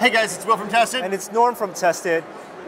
Hey guys, it's Will from Tested. And it's Norm from Tested.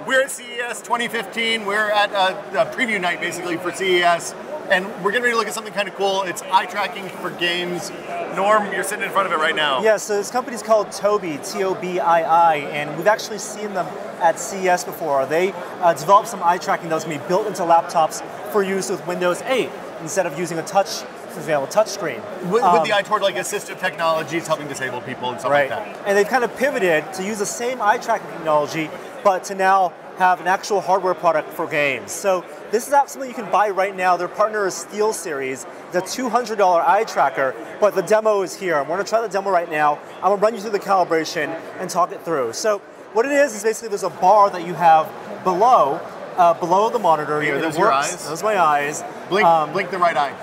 We're at CES 2015. We're at a, a preview night basically for CES. And we're getting ready to look at something kind of cool. It's eye tracking for games. Norm, you're sitting in front of it right now. Yeah, so this company's called Tobii, T-O-B-I-I, and we've actually seen them at CES before. They uh, developed some eye tracking that was going to be built into laptops for use with Windows 8 instead of using a touch for example, touchscreen. With, um, with, the eye toward like assistive technologies helping disabled people and stuff right. like that. And they've kind of pivoted to use the same eye tracking technology, but to now have an actual hardware product for games. So this is something you can buy right now. Their partner is SteelSeries, the $200 eye tracker, but the demo is here. I'm going to try the demo right now. I'm going to run you through the calibration and talk it through. So what it is is basically there's a bar that you have below uh, below the monitor. Here, those your eyes. Those my eyes. Blink, um, blink the right eye.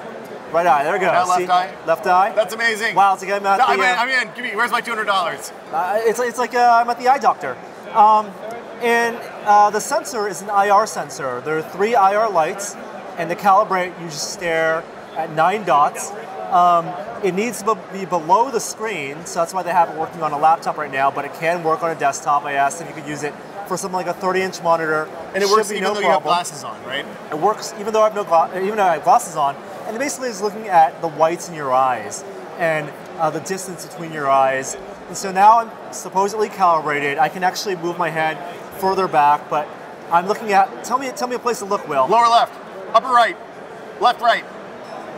Right eye, there we go. Now left See? eye? Left eye. That's amazing. Wow, it's like I'm at no, the... I'm, in, uh, I'm in, give me, where's my $200? Uh, it's, it's like uh, I'm at the eye doctor. Um, and uh, the sensor is an IR sensor. There are three IR lights, and to calibrate, you just stare at nine dots. Um, it needs to be below the screen, so that's why they have it working on a laptop right now, but it can work on a desktop. I asked if you could use it for something like a 30-inch monitor. And it works even no though problem. you have glasses on, right? It works even though I have no gla- even though I have glasses on, and it basically is looking at the whites in your eyes and uh, the distance between your eyes. And so now I'm supposedly calibrated. I can actually move my head further back, but I'm looking at. Tell me, tell me a place to look, Will. Lower left, upper right, left right,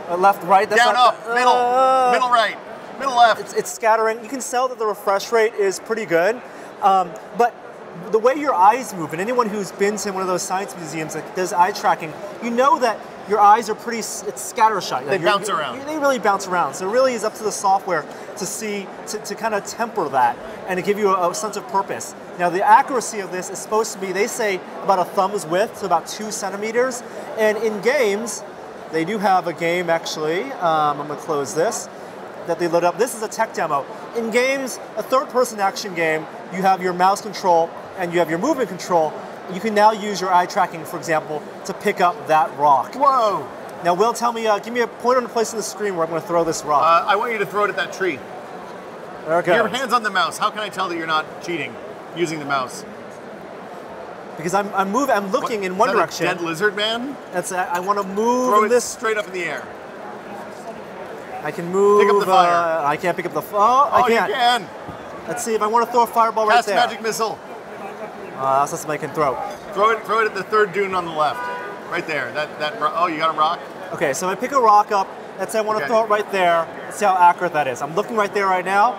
uh, left right. That's down up, the, middle, uh, middle right, middle left. It's, it's, scattering. You can tell that the refresh rate is pretty good, um, but the way your eyes move, and anyone who's been to one of those science museums that does eye tracking, you know that your eyes are pretty, it's scattershot. They bounce around. They really bounce around. So it really is up to the software to see, to, to kind of temper that and to give you a, a, sense of purpose. Now the accuracy of this is supposed to be, they say about a thumb's width, so about two centimeters. And in games, they do have a game actually, um, I'm gonna close this, that they load up. This is a tech demo. In games, a third person action game, you have your mouse control and you have your movement control, you can now use your eye tracking, for example, to pick up that rock. Whoa! Now, Will, tell me, uh, give me a point on the place on the screen where I'm going to throw this rock. Uh, I want you to throw it at that tree. There it goes. Your hand's on the mouse. How can I tell that you're not cheating using the mouse? Because I'm, I'm moving, I'm looking what, in one direction. dead lizard man? That's I, I want to move throw this straight up in the air. I can move. Pick up the fire. Uh, I can't pick up the. Oh, I oh, can't. you can. Let's see if I want to throw a fireball Cast right there. magic missile. Uh, that's something I can throw. Throw it, throw it at the third dune on the left, right there. That that. Oh, you got a rock. Okay, so I pick a rock up. Let's say I want okay. to throw it right there. Let's see how accurate that is. I'm looking right there right now.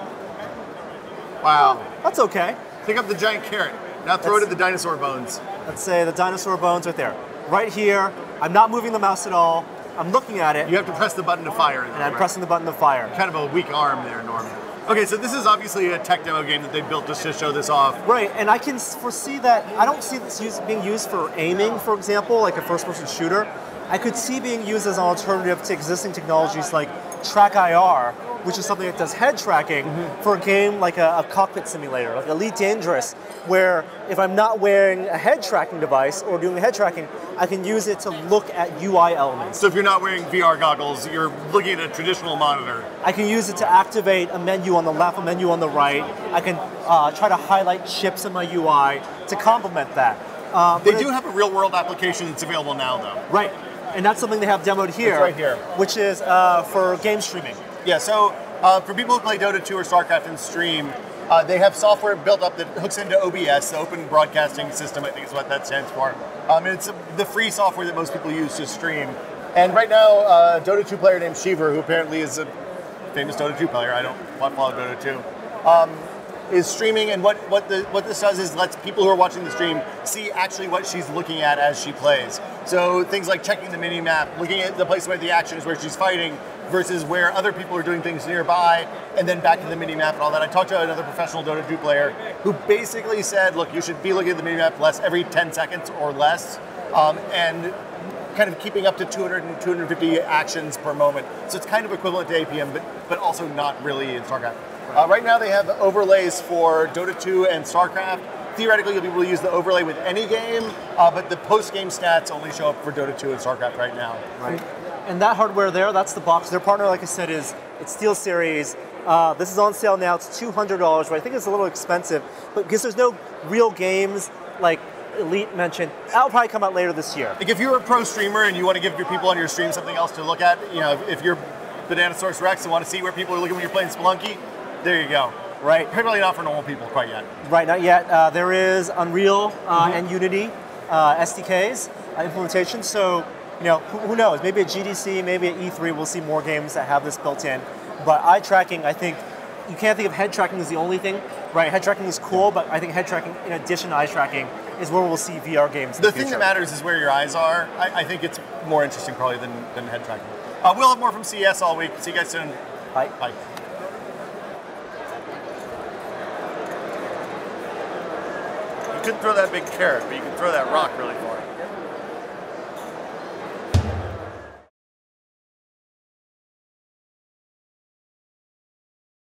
Wow. That's okay. Pick up the giant carrot. Now throw That's, it at the dinosaur bones. Let's say the dinosaur bones right there. Right here. I'm not moving the mouse at all. I'm looking at it. You have to press the button to fire. And I'm right? pressing the button to fire. Kind of a weak arm there, Norm. Okay, so this is obviously a tech demo game that they built just to show this off. Right, and I can foresee that. I don't see this use, being used for aiming, for example, like a first-person shooter. I could see being used as an alternative to existing technologies like TrackIR, which is something that does head tracking mm-hmm. for a game like a, a, cockpit simulator, like Elite Dangerous, where if I'm not wearing a head tracking device or doing head tracking, I can use it to look at UI elements. So if you're not wearing VR goggles, you're looking at a traditional monitor. I can use it to activate a menu on the left, a menu on the right. I can uh, try to highlight chips in my UI to complement that. Uh, they do it, have a real world application that's available now, though. Right, and that's something they have demoed here. It's right here. Which is uh, for game streaming. Yeah, so uh, for people who play Dota 2 or StarCraft and stream, uh, they have software built up that hooks into OBS, the Open Broadcasting System, I think is what that stands for. Um, and it's the free software that most people use to stream. And right now, uh, a Dota 2 player named Sheever, who apparently is a famous Dota 2 player, I don't want to follow Dota 2, um, is streaming. And what, what, the, what this does is lets people who are watching the stream see actually what she's looking at as she plays. So things like checking the mini map, looking at the place where the action is where she's fighting, versus where other people are doing things nearby, and then back to the mini map and all that. I talked to another professional Dota 2 player who basically said, look, you should be looking at the mini map less every 10 seconds or less, um, and kind of keeping up to 200 and 250 actions per moment. So it's kind of equivalent to APM, but but also not really in StarCraft. Uh, right now they have overlays for Dota 2 and StarCraft. Theoretically, you'll be able to use the overlay with any game, uh, but the post-game stats only show up for Dota 2 and StarCraft right now. Right and that hardware there, that's the box. Their partner, like I said, is it's SteelSeries, Uh, this is on sale now. It's two hundred dollars, but I think it's a little expensive. But because there's no real games like Elite mentioned, that'll probably come out later this year. Like if you're a pro streamer and you want to give your people on your stream something else to look at, you know, if, if you're Bananasaurus Rex and want to see where people are looking when you're playing Spelunky, there you go. Right. Probably not for normal people quite yet. Right, not yet. Uh, there is Unreal uh, and Unity uh, SDKs uh, implementation. So, you know, who, who knows? Maybe at GDC, maybe at E3, we'll see more games that have this built in. But eye tracking, I think you can't think of head tracking as the only thing. Right, head tracking is cool, but I think head tracking, in addition to eye tracking, is where we'll see VR games. In The the, thing that matters is where your eyes are. I, I think it's more interesting probably than, than head tracking. Uh, we'll have more from CES all week. See you guys soon. Bye. Bye. Couldn't throw that big carrot, but you can throw that rock really far.